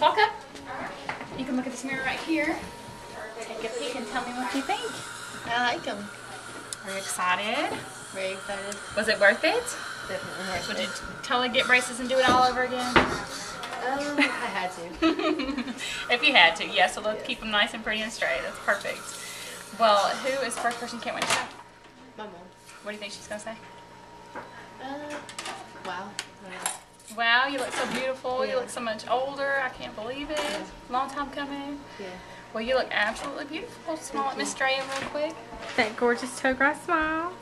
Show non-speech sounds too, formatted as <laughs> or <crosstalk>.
walk up. You can look at this mirror right here. Take a peek and tell me what you think. I like them. Are you excited? Very excited. Was it worth it? Definitely worth Would it. you totally get braces and do it all over again? Um, I had to. <laughs> if you had to, yes. so let's keep them nice and pretty and straight. That's perfect. Well, who is the first person you can't wait to show? My mom. What do you think she's gonna say? Uh, wow. Uh, Wow, you look so beautiful. You look so much older. I can't believe it. Long time coming. yeah. Well, you look absolutely beautiful. Smile at Miss Strayham real quick. That gorgeous Togrye smile.